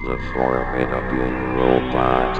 The formidable robot.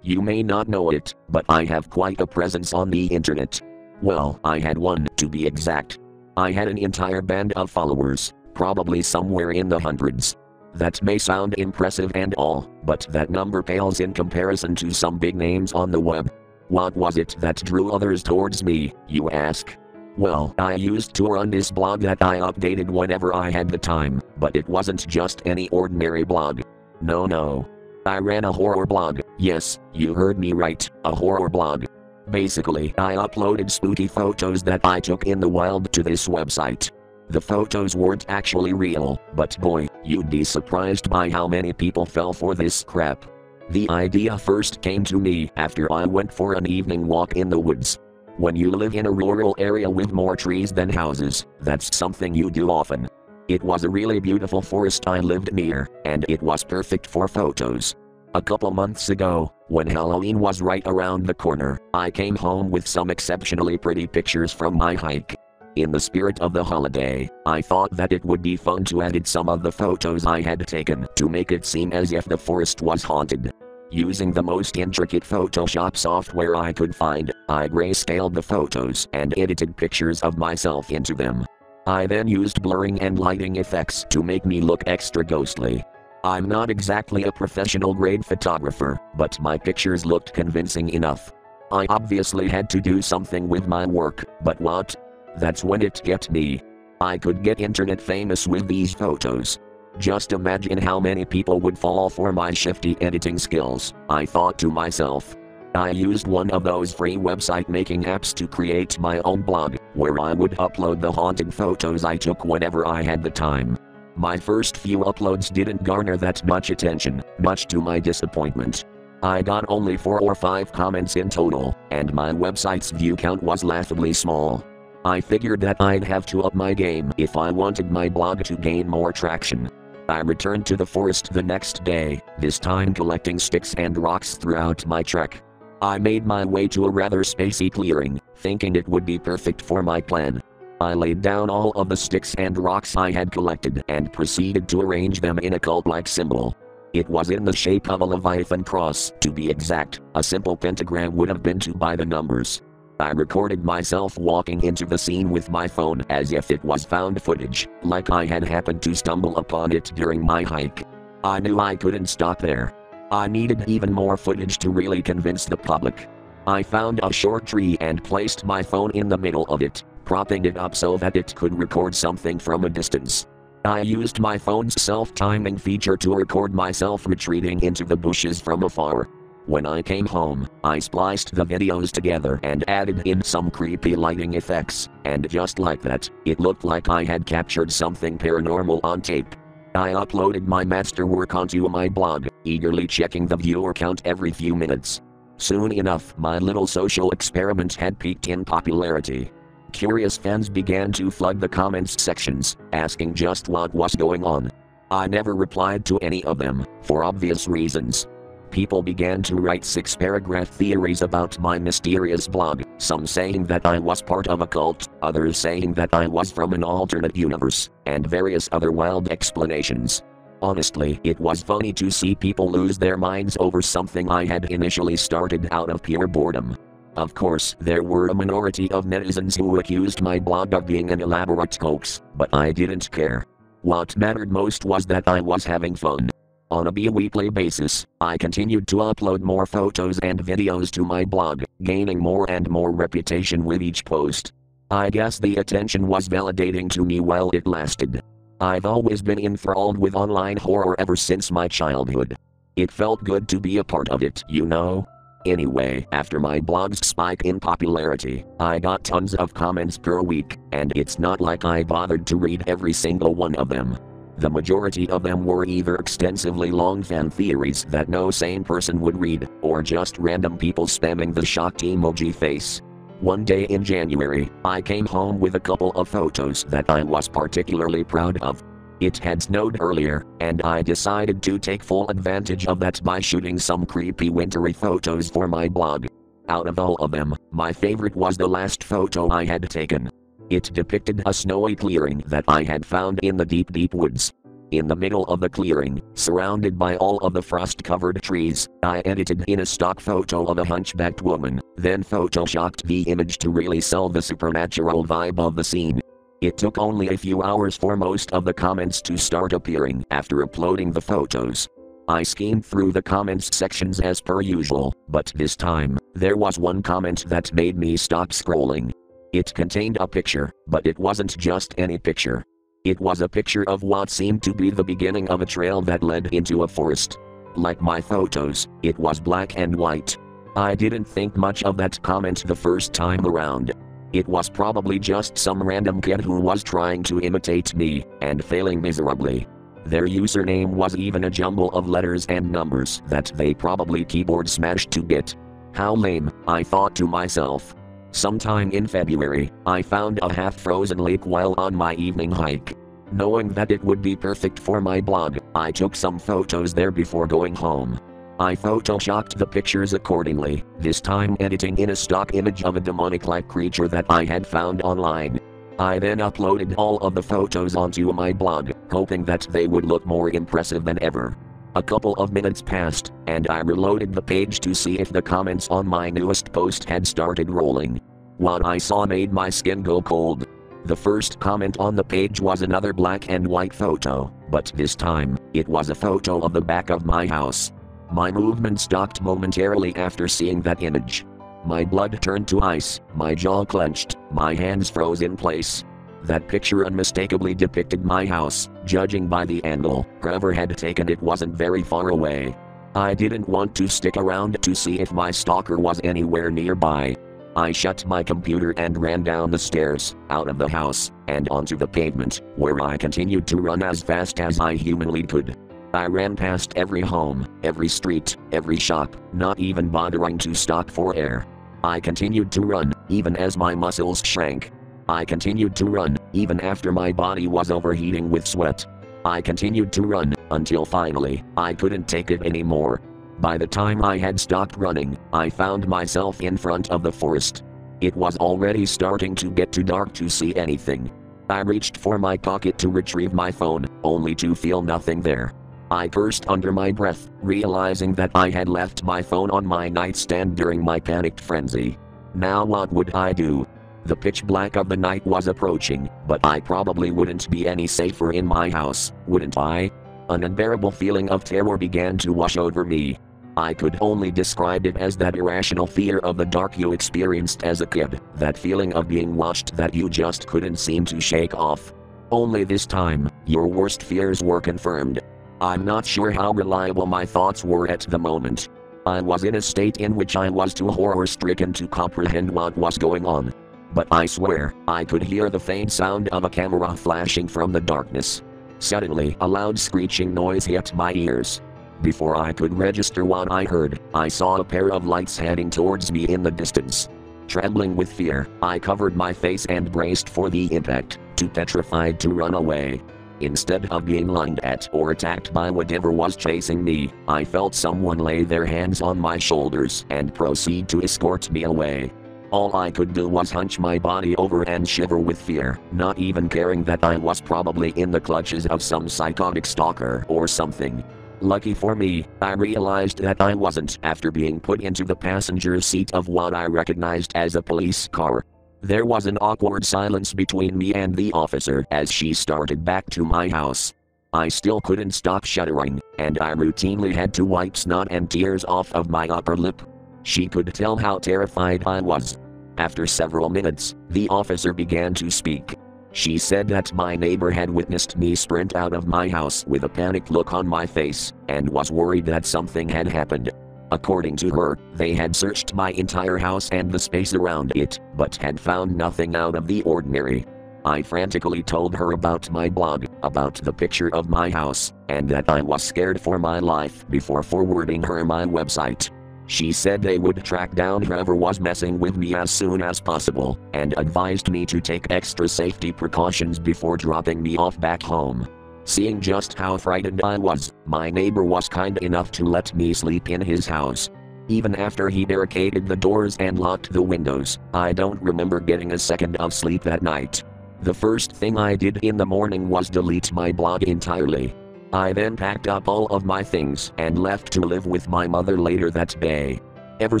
You may not know it, but I have quite a presence on the internet. Well, I had one, to be exact. I had an entire band of followers, probably somewhere in the hundreds. That may sound impressive and all, but that number pales in comparison to some big names on the web. What was it that drew others towards me, you ask? Well, I used to run this blog that I updated whenever I had the time, but it wasn't just any ordinary blog. No, no. I ran a horror blog, yes, you heard me right, a horror blog. Basically, I uploaded spooky photos that I took in the wild to this website. The photos weren't actually real, but boy, you'd be surprised by how many people fell for this crap. The idea first came to me after I went for an evening walk in the woods. When you live in a rural area with more trees than houses, that's something you do often. It was a really beautiful forest I lived near, and it was perfect for photos. A couple months ago, when Halloween was right around the corner, I came home with some exceptionally pretty pictures from my hike. In the spirit of the holiday, I thought that it would be fun to edit some of the photos I had taken to make it seem as if the forest was haunted. Using the most intricate Photoshop software I could find, I grayscaled the photos and edited pictures of myself into them. I then used blurring and lighting effects to make me look extra ghostly. I'm not exactly a professional grade photographer, but my pictures looked convincing enough. I obviously had to do something with my work, but what? That's when it hit me. I could get internet famous with these photos. Just imagine how many people would fall for my shifty editing skills, I thought to myself. I used one of those free website making apps to create my own blog, where I would upload the haunted photos I took whenever I had the time. My first few uploads didn't garner that much attention, much to my disappointment. I got only 4 or 5 comments in total, and my website's view count was laughably small. I figured that I'd have to up my game if I wanted my blog to gain more traction. I returned to the forest the next day, this time collecting sticks and rocks throughout my trek. I made my way to a rather spacey clearing, thinking it would be perfect for my plan. I laid down all of the sticks and rocks I had collected and proceeded too arrange them in a cult like symbol. It was in the shape of a Leviathan cross, to be exact, a simple pentagram would have been to by the numbers. I recorded myself walking into the scene with my phone as if it was found footage, like I had happened to stumble upon it during my hike. I knew I couldn't stop there. I needed even more footage to really convince the public. I found a short tree and placed my phone in the middle of it, propping it up so that it could record something from a distance. I used my phone's self timing feature to record myself retreating into the bushes from afar. When I came home, I spliced the videos together and added in some creepy lighting effects, and just like that, it looked like I had captured something paranormal on tape. I uploaded my masterwork onto my blog, eagerly checking the viewer count every few minutes. Soon enough, my little social experiment had peaked in popularity. Curious fans began to flood the comments sections, asking just what was going on. I never replied to any of them, for obvious reasons. People began to write six paragraph theories about my mysterious blog, some saying that I was part of a cult, others saying that I was from an alternate universe, and various other wild explanations. Honestly, it was funny to see people lose their minds over something I had initially started out of pure boredom. Of course, there were a minority of netizens who accused my blog of being an elaborate hoax, but I didn't care. What mattered most was that I was having fun. On a bi-weekly basis, I continued to upload more photos and videos to my blog, gaining more and more reputation with each post. I guess the attention was validating to me while it lasted. I've always been enthralled with online horror ever since my childhood. It felt good to be a part of it, you know? Anyway, after my blog's spike in popularity, I got tons of comments per week, and it's not like I bothered to read every single one of them. The majority of them were either extensively long fan theories that no sane person would read, or just random people spamming the shocked emoji face. One day in January, I came home with a couple of photos that I was particularly proud of. It had snowed earlier, and I decided to take full advantage of that by shooting some creepy wintry photos for my blog. Out of all of them, my favorite was the last photo I had taken. It depicted a snowy clearing that I had found in the deep, deep woods. In the middle of the clearing, surrounded by all of the frost covered trees, I edited in a stock photo of a hunchbacked woman, then photoshopped the image to really sell the supernatural vibe of the scene. It took only a few hours for most of the comments to start appearing after uploading the photos. I skimmed through the comments sections as per usual, but this time, there was one comment that made me stop scrolling. It contained a picture, but it wasn't just any picture. It was a picture of what seemed to be the beginning of a trail that led into a forest. Like my photos, it was black and white. I didn't think much of that comment the first time around. It was probably just some random kid who was trying to imitate me, and failing miserably. Their username was even a jumble of letters and numbers that they probably keyboard smashed to get. How lame, I thought to myself. Sometime in February, I found a half frozen lake while on my evening hike. Knowing that it would be perfect for my blog, I took some photos there before going home. I photoshopped the pictures accordingly, this time editing in a stock image of a demonic like creature that I had found online. I then uploaded all of the photos onto my blog, hoping that they would look more impressive than ever. A couple of minutes passed, and I reloaded the page to see if the comments on my newest post had started rolling. What I saw made my skin go cold. The first comment on the page was another black and white photo, but this time, it was a photo of the back of my house. My movement stopped momentarily after seeing that image. My blood turned to ice, my jaw clenched, my hands froze in place. That picture unmistakably depicted my house, judging by the angle, whoever had taken it wasn't very far away. I didn't want to stick around to see if my stalker was anywhere nearby. I shut my computer and ran down the stairs, out of the house, and onto the pavement, where I continued to run as fast as I humanly could. I ran past every home, every street, every shop, not even bothering to stop for air. I continued to run, even as my muscles shrank, I continued to run, even after my body was overheating with sweat. I continued to run, until finally, I couldn't take it anymore. By the time I had stopped running, I found myself in front of the forest. It was already starting to get too dark to see anything. I reached for my pocket to retrieve my phone, only to feel nothing there. I cursed under my breath, realizing that I had left my phone on my nightstand during my panicked frenzy. Now what would I do? The pitch black of the night was approaching, but I probably wouldn't be any safer in my house, wouldn't I? An unbearable feeling of terror began to wash over me. I could only describe it as that irrational fear of the dark you experienced as a kid, that feeling of being watched that you just couldn't seem to shake off. Only this time, your worst fears were confirmed. I'm not sure how reliable my thoughts were at the moment. I was in a state in which I was too horror stricken to comprehend what was going on but I swear, I could hear the faint sound of a camera flashing from the darkness. Suddenly, a loud screeching noise hit my ears. Before I could register what I heard, I saw a pair of lights heading towards me in the distance. Trembling with fear, I covered my face and braced for the impact, too petrified to run away. Instead of being lunged at or attacked by whatever was chasing me, I felt someone lay their hands on my shoulders and proceed to escort me away. All I could do was hunch my body over and shiver with fear, not even caring that I was probably in the clutches of some psychotic stalker or something. Lucky for me, I realized that I wasn't after being put into the passenger seat of what I recognized as a police car. There was an awkward silence between me and the officer as she started back to my house. I still couldn't stop shuddering, and I routinely had to wipe snot and tears off of my upper lip. She could tell how terrified I was, after several minutes, the officer began to speak. She said that my neighbor had witnessed me sprint out of my house with a panicked look on my face, and was worried that something had happened. According to her, they had searched my entire house and the space around it, but had found nothing out of the ordinary. I frantically told her about my blog, about the picture of my house, and that I was scared for my life before forwarding her my website. She said they would track down whoever was messing with me as soon as possible, and advised me to take extra safety precautions before dropping me off back home. Seeing just how frightened I was, my neighbor was kind enough to let me sleep in his house. Even after he barricaded the doors and locked the windows, I don't remember getting a second of sleep that night. The first thing I did in the morning was delete my blog entirely. I then packed up all of my things and left to live with my mother later that day. Ever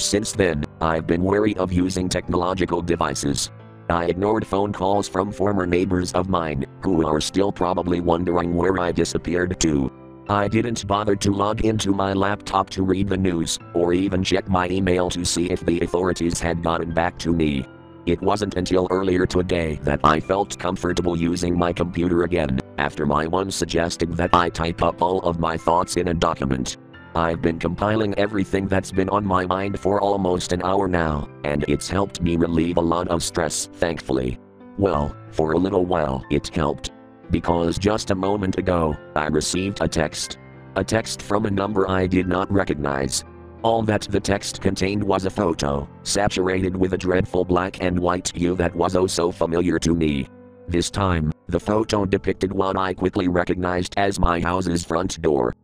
since then, I've been wary of using technological devices. I ignored phone calls from former neighbors of mine, who are still probably wondering where I disappeared to. I didn't bother to log into my laptop to read the news, or even check my email to see if the authorities had gotten back to me. It wasn't until earlier today that I felt comfortable using my computer again, after my one suggested that I type up all of my thoughts in a document. I've been compiling everything that's been on my mind for almost an hour now, and it's helped me relieve a lot of stress, thankfully. Well, for a little while it helped. Because just a moment ago, I received a text. A text from a number I did not recognize. All that the text contained was a photo, saturated with a dreadful black and white hue that was oh so familiar to me. This time, the photo depicted what I quickly recognized as my house's front door.